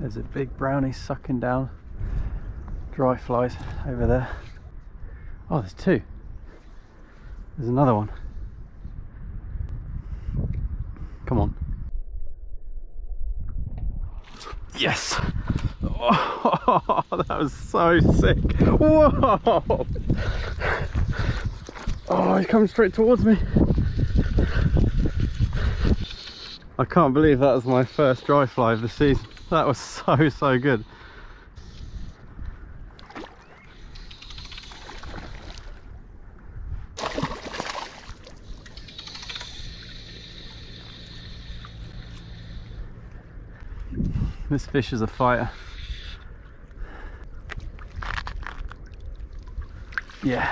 There's a big brownie sucking down dry flies over there. Oh, there's two. There's another one. Come on. Yes! Oh, that was so sick. Whoa! Oh, he's coming straight towards me. I can't believe that was my first dry fly of the season. That was so, so good. This fish is a fighter. Yeah.